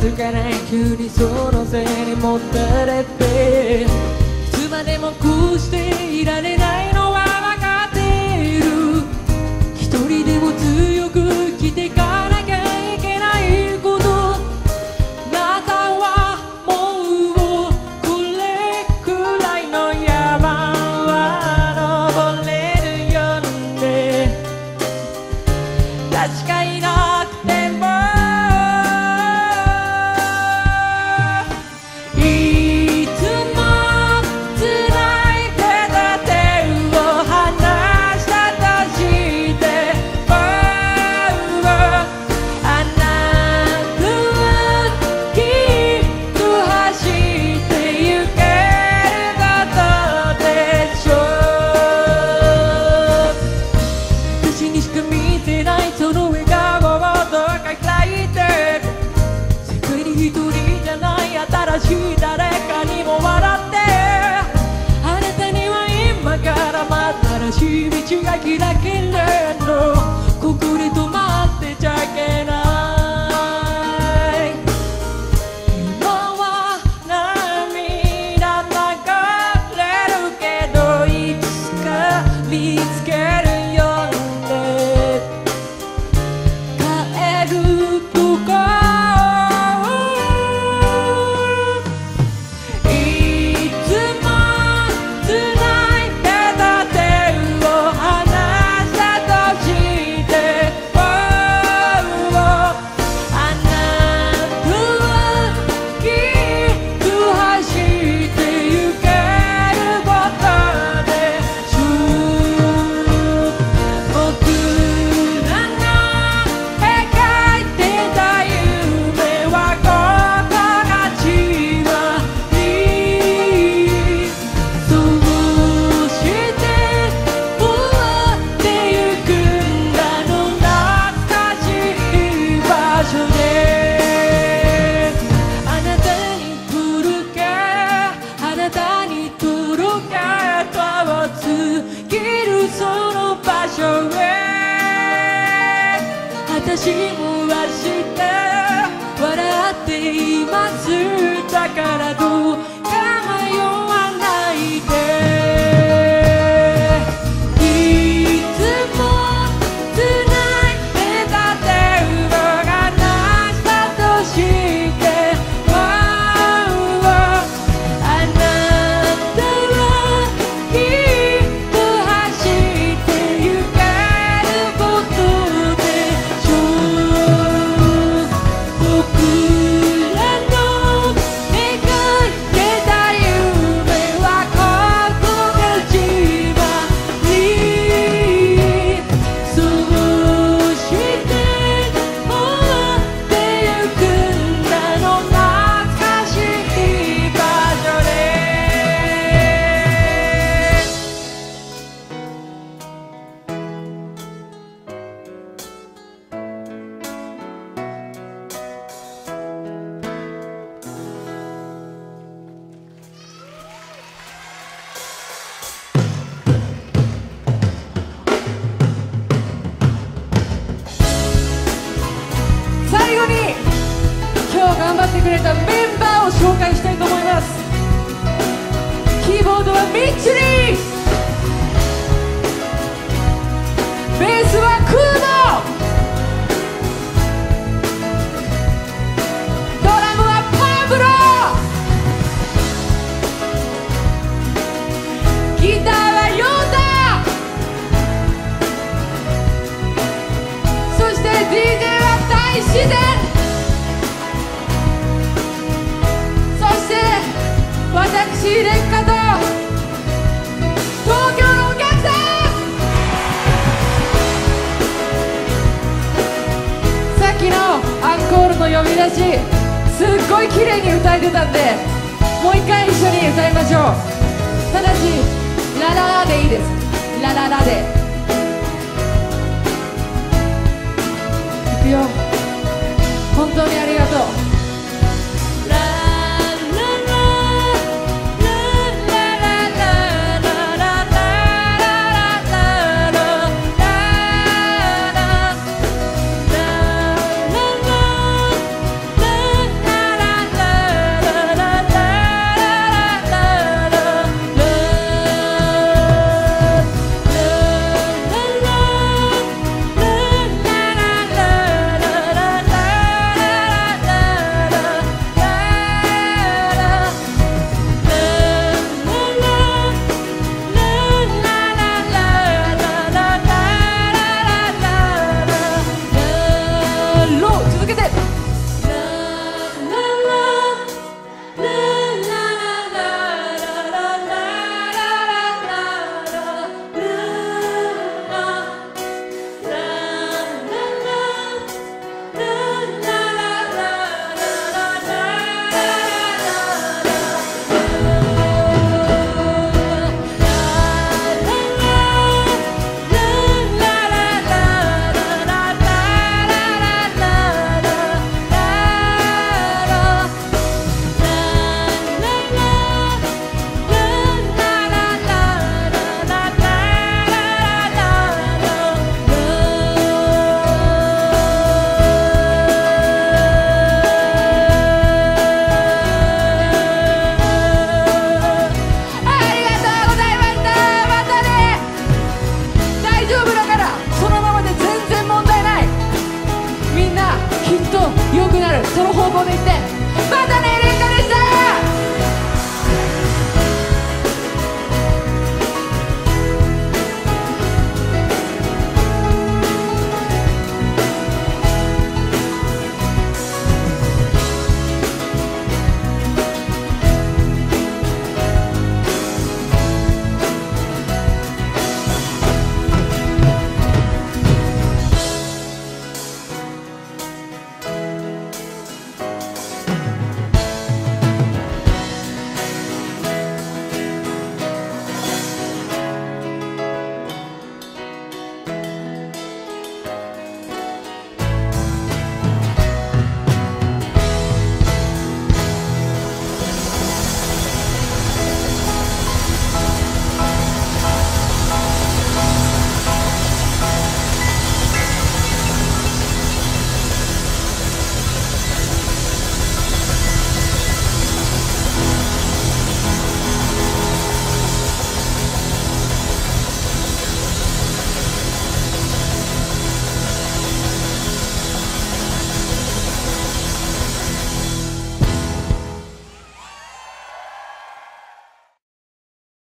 づかない急にそのせいにもたれていつまでもこうしていられないのは分かっている。一人でも強く生きてかなきゃいけないこと。またはもうこれくらいの山は登れるよね。確かの呼び出しすっごい綺麗に歌えてたんでもう一回一緒に歌いましょうただし「ラララ」でいいです「ラララ」で。